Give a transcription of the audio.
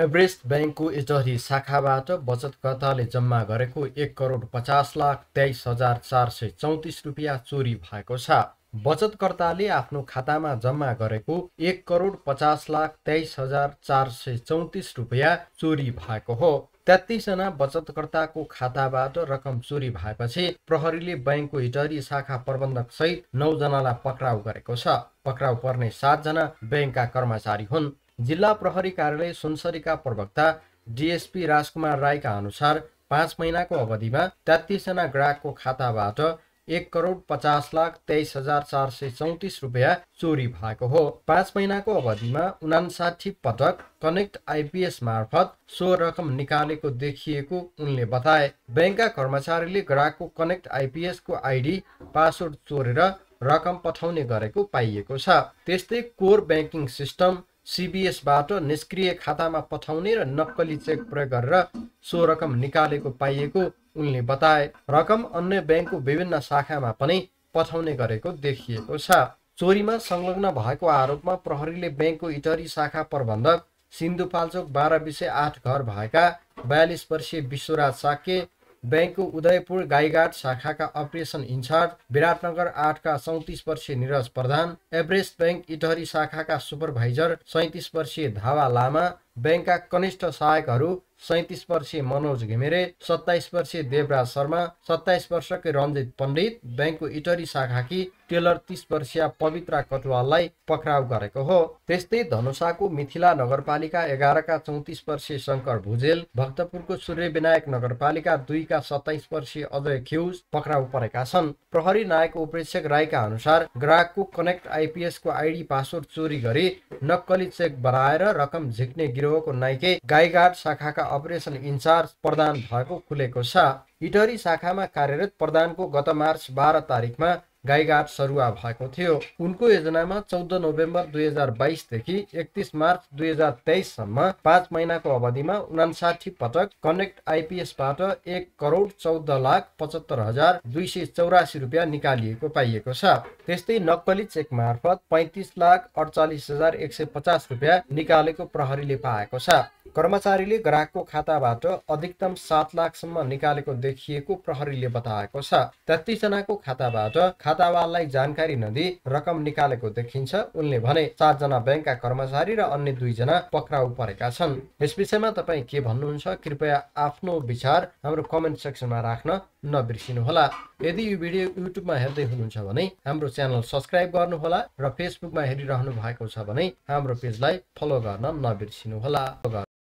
Everest ब्याङ्कको इटहरी शाखाबाट बचतकर्ताले जम्मा गरेको एक करोड पचास लाख तेइस हजार चार सय चौतिस रुपियाँ चोरी भएको छ। बचतकर्ताले आफ्नो खातामा जम्मा गरेको एक करोड पचास लाख तेइस हजार चार सय चौतिस रुपियाँ चोरी भएको हो। तेत्तिसजना बचतकर्ताको खाताबाट रकम चोरी भएपछि प्रहरीले ब्याङ्कको हिटरी शाखा प्रबन्धक सहित नौजनालाई पक्राउ गरेको छ। पक्राउ पर्ने सातजना ब्याङ्कका कर्मचारी हुन्। जिल्ला प्रहरी कार्यालय सुनसरीका प्रवक्ता डिएसपी राजकुमार राईका अनुसार पाँच महिनाको अवधिमा तेत्तिसजना ग्राहकको खाताबाट एक करोड पचास लाख तेइस हजार चार सय चौतिस रुपियाँ चोरी भएको हो। पाँच महिनाको अवधिमा उनासाठी पटक कनेक्ट आइपिएस मार्फत सो रकम निकालेको देखिएको उनले बताए। ब्याङ्कका कर्मचारीले ग्राहकको कनेक्ट आइपिएसको आइडी पासवर्ड चोरेर रकम पठाउने गरेको पाइएको छ। त्यस्तै कोर ब्याङ्किङ सिस्टम सिबिएसबाट निष्क्रिय खातामा पठाउने र नक्कली चेक प्रयोग गरेर सो रकम निकालेको पाइएको उनले बताए। रकम अन्य ब्याङ्कको विभिन्न शाखामा पनि पठाउने गरेको देखिएको छ। चोरीमा संलग्न भएको आरोपमा प्रहरीले ब्याङ्कको इटरी शाखा प्रबन्धक सिन्धुपाल्चोक बाह्र विषय आठ घर भएका बयालिस वर्षीय विश्वराज साके ब्याङ्कको उदयपुर गाईघाट शाखाका अपरेसन इन्चार्ज विराटनगर आठका चौतिस वर्षीय निरज प्रधान एभरेस्ट ब्याङ्क इटहरी शाखाका सुपरभाइजर सैतिस वर्षीय धावा लामा ब्याङ्कका कनिष्ठ सहायकहरू सैतिस वर्षीय मनोज घिमिरे सत्ताइस वर्षीय देवराज शर्मा सत्ताइस वर्षकै रञ्जित पण्डित ब्याङ्कको इटरी शाखाकी टेलर तिस वर्षीय पवित्रा कटुवाललाई पक्राउ गरेको हो। त्यस्तै धनुषाको मिथिला नगरपालिका एघारका चौतिस वर्षीय शङ्कर भुजेल भक्तपुरको सूर्य विनायक नगरपालिका दुईका सत्ताइस वर्षीय अजय ख्युज पक्राउ परेका छन्। प्रहरी नायक उपरीक्षक राईका अनुसार ग्राहकको कनेक्ट आइपिएसको आइडी पासवर्ड चोरी गरी नक्कली चेक बनाएर रकम झिक्ने गिरोहको नाइके गाईघाट शाखाका अपरेसन इन्चार्ज प्रदान भएको खुलेको छ। इटरी शाखामा कार्यरत प्रधानको गत मार्च बाह्र तारिकमा गाईघाट सरुवा भएको थियो। उनको योजनामा चौध नोभेम्बर दुई हजार बाइसदेखि एकतिस मार्च दुई हजार तेइससम्म पाँच महिनाको अवधिमा उनासाठी पटक कनेक्ट आइपिएसबाट एक करोड चौध लाख पचहत्तर हजार दुई सय चौरासी रुपियाँ निकालिएको पाइएको छ। त्यस्तै नक्कली चेक मार्फत पैँतिस लाख अडचालिस हजार एक सय पचास रुपियाँ निकालेको प्रहरीले पाएको छ। कर्मचारीले ग्राहकको खाताबाट अधिकतम सात लाखसम्म निकालेको देखिएको प्रहरीले बताएको छ। तेत्तिसजनाको खाताबाट खातावाललाई जानकारी नदिई रकम निकालेको देखिन्छ। उनले भने सातजना ब्याङ्कका कर्मचारी र अन्य दुईजना पक्राउ परेका छन्। यस विषयमा तपाईँ के भन्नुहुन्छ कृपया आफ्नो विचार हाम्रो कमेन्ट सेक्सनमा राख्न नबिर्सिनुहोला। यदि यो भिडियो युट्युबमा हेर्दै हुनुहुन्छ भने हाम्रो च्यानल सब्सक्राइब गर्नुहोला र फेसबुकमा हेरिरहनु भएको छ भने हाम्रो पेजलाई फलो गर्न नबिर्सिनुहोला।